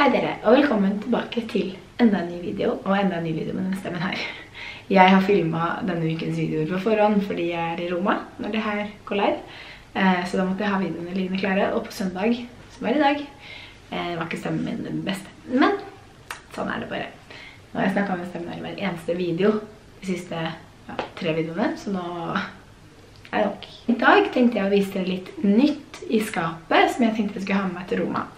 Hei dere, og velkommen tilbake til enda en ny video, og enda en ny video med denne stemmen her. Jeg har filmet denne ukens videoer på forhånd fordi jeg er i Roma når det her går live. Eh, Så da måtte jeg ha videoene liggende klare, og på søndag, som er i dag, eh, var ikke stemmen min den beste. Men sånn er det bare. Nå har jeg snakket med stemmen her i hver eneste video de siste tre videoene, så nå er det nok. I dag tenkte jeg å vise dere litt nytt i skapet som jeg tenkte jeg skulle ha med meg til Roma.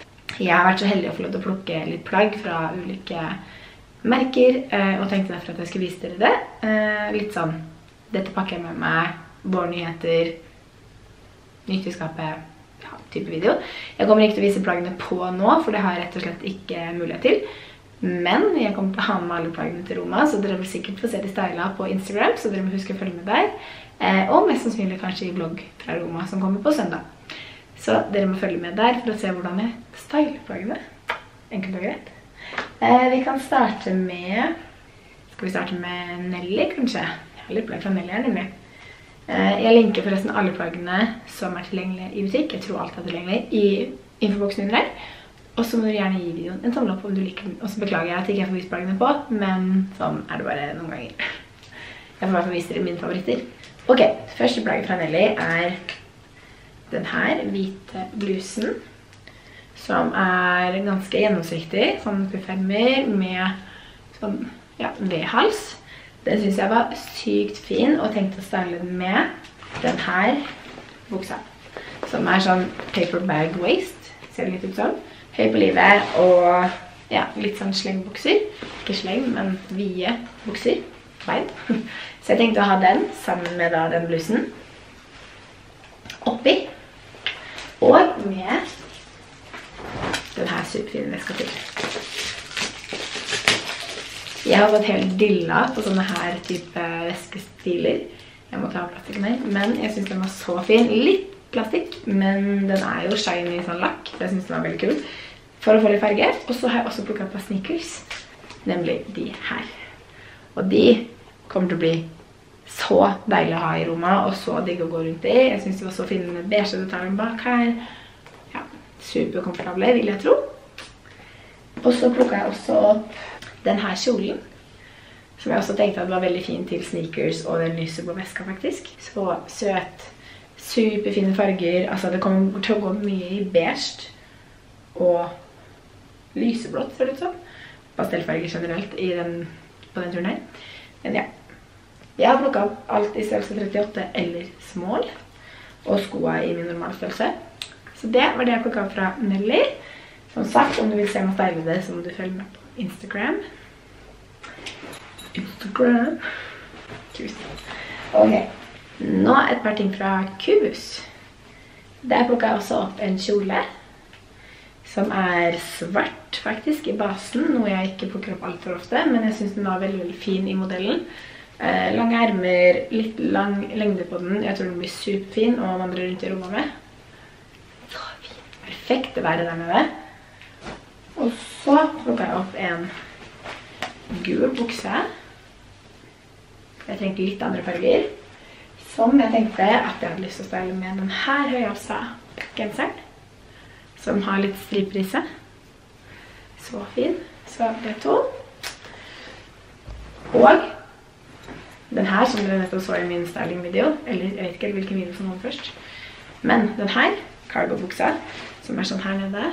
Jeg har vært så heldig å få lov til å plukke litt plagg fra ulike merker, eh, og tenkte derfor at jeg skulle vise dere det. Eh, Litt sånn, dette pakker jeg med meg, vårnyheter, nytt i skapet, ja, type video. Jeg kommer ikke til å vise plaggene på nå, for det har jeg rett og slett ikke mulighet til. Men jeg kommer til å ha med alle plaggene til Roma, så dere vil sikkert få se de styla på Instagram, så dere må huske å følge med der. Eh, Og mest sannsynlig kanskje i vlogg fra Roma som kommer på søndag. Så dere må følge med der for å se hvordan jeg styler plaggene. Enkelt og greit. Eh, vi kan starte med Skal vi starte med Nelly, kanskje? Jeg har litt plagg fra Nelly her, nemlig. Eh, jeg linker forresten alle plaggene som er tilgjengelige i butikk. Jeg tror alt er tilgjengelig i infoboksen under her. Og så må du gjerne gi videoen en tommel opp om du liker den. Og så beklager jeg at jeg ikke får vist plaggene på, men sånn er det bare noen ganger. Jeg får i hvert fall vise dere mine favoritter. Ok, første plagget fra Nelly er den her hvite blusen, som er ganske gjennomsiktig, sånn puffermer med sånn, ja, V-hals. Den synes jeg var sykt fin, og tenkte å style den med den her buksa, som er sånn paper bag waist, ser det litt ut som. Høy på livet, og ja, litt sånn slengbukser. Ikke sleng, men vide bukser. Bein. Så jeg tenkte å ha den sammen med da den blusen oppi. Og med superfine til. Jeg har gått helt dilla på sånne her type veskestiler. Jeg måtte ha plastikken her, men jeg synes den var så fin. Litt plastikk, men den er jo shiny sånn lakk, så jeg synes den var veldig kul. For å få litt farge. Og så har jeg også plukket av sneakers, nemlig de her. Og de kommer til å bli så deilig å ha i Roma, og så digg å gå rundt i. Jeg synes de var så fine med beige detaljer bak her. Ja, superkomfortable, vil jeg tro. Og så plukket jeg også opp den kjolen, som jeg også tenkte at var veldig fin til sneakers og den lyser på veska faktisk. Så søt, superfine farger. Altså det kommer til å gå mye i beige og lyseblått, ser det ut som. Pastellfarger generelt den, på den turen her. Men ja, jeg har plukket opp alt i størrelse 38 eller small, og skoene i min normale størrelse. Så det var det jeg plukket opp fra Nelly. Som sagt, om du vil se meg style det, så må du følge med på Instagram. Instagram. Kus. Ok, nå et par ting fra Kubus. Der plukket jeg også opp en kjole, som er svart faktisk i basen, noe jeg ikke plukker opp alt for ofte, men jeg synes den var veldig, veldig fin i modellen. Eh, lange ermer, litt lang lengde på den. Jeg tror den blir superfin å vandre rundt i rommet med. Så fin. Perfekt å være der nede. Og så plukket jeg opp en gul bukse. Jeg trengte litt andre farger. Som jeg tenkte at jeg hadde lyst til å style med denne høyhalsa genseren. Som har litt striper. Så fin. Så det er to. Og den her, som dere nettopp så i min styling-video, eller jeg vet ikke hvilken video som var først, men den her, cargo-buksa, som er sånn her nede,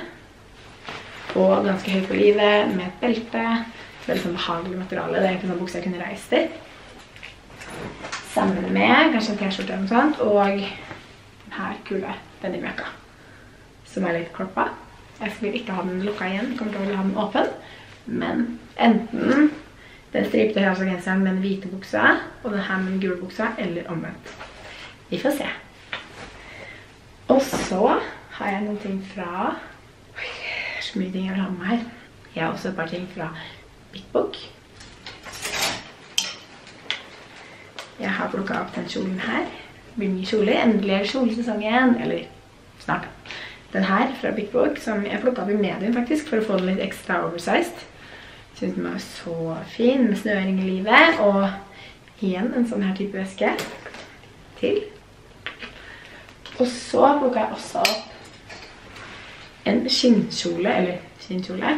og ganske høy på livet, med et belte, veldig sånn behagelig materiale, det er egentlig sånn bukse jeg kunne reist i. Sammen med kanskje en t-skjorte eller noe sånt, og den her kule denimjakka, som er litt kroppet. Jeg vil ikke ha den lukket igjen, kommer til å ha den åpen, men enten den stripte høyhalsgenseren med den hvite buksa, og den her med den gule buksa, eller omvendt. Vi får se. Og så har jeg noen ting fra... Vil ha med her. Jeg har også et par ting fra Big Book. Jeg har plukket opp den kjolen her. Det blir mye kjoler. Endelig er kjolesesong igjen, eller snart. Den her fra Big Book, som jeg plukket opp i medium faktisk, for å få den litt ekstra oversized. Synes den var så fin, med snøring i livet, og igjen en sånn her type veske til. Og så plukket jeg også opp en skinnkjole, eller skinnkjole.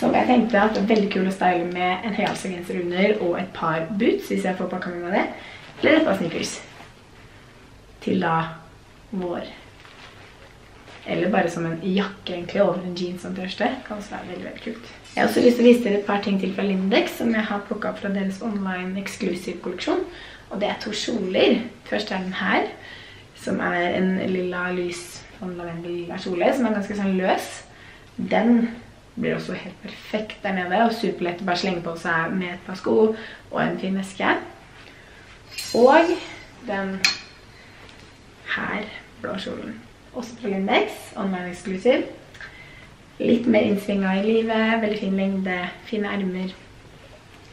Som jeg tenkte at det er veldig kul å style med en høyhalsagenser under og et par boots, hvis jeg får pakka med meg det. Eller et par sneakers. Til da vår. Eller bare som en jakke egentlig over en jeans som tørste. Kan også være veldig, veldig kult. Jeg har også lyst til å vise dere et par ting til fra Lindex som jeg har plukket opp fra deres online eksklusiv kolleksjon. Og det er to kjoler. Først er den her, som er en lilla lys sånn lavendel kjole, som er ganske sånn løs. Den blir også helt perfekt der nede, og superlett å bare slenge på seg med et par sko og en fin veske. Og den her blå kjolen. Også fra Lindex, online exclusive. Litt mer innsvinga i livet, veldig fin lengde, fine ermer,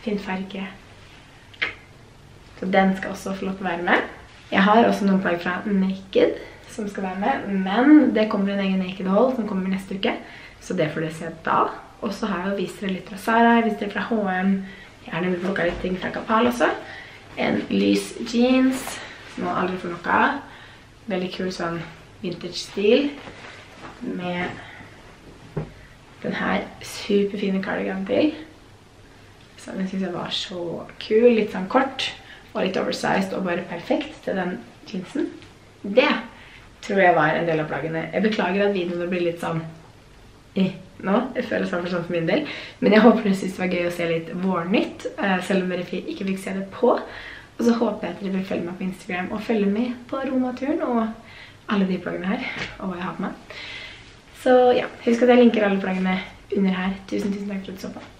fin farge. Så den skal også få lov til å være med. Jeg har også noen plagg fra Naked som skal være med, men det kommer en egen Naked Haul som kommer neste uke, så det får dere se da. Og så har jeg jo vist dere litt fra Sara, vist dere fra H&M, jeg har nemlig plukket litt ting fra Kapal også. En lys jeans, som man aldri får noe av. Veldig kul sånn vintage-stil, med den her superfine cardigan til. Så den synes jeg var så kul, litt sånn kort, og litt oversized, og bare perfekt til den jeansen. Det tror jeg var en del av plaggene. Jeg beklager at videoene blir litt sånn i nå. Det føles sånn for min del. Men jeg håper dere synes det var gøy å se litt vårnytt, eh, selv om dere ikke fikk se det på. Og så håper jeg at dere vil følge meg på Instagram og følge med på Roma-turen og alle de plaggene her, og hva jeg har på meg. Så ja, husk at jeg linker alle plaggene under her. Tusen, tusen takk for at du så på.